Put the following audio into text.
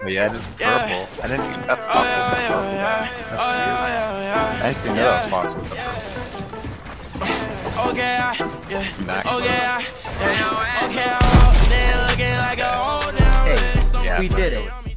Oh, yeah, it is purple. I didn't think that's possible with the purple. That's weird. I didn't think that was possible with the purple. Okay, yeah. That Okay, yeah. Okay, Hey, Yeah, we did go it.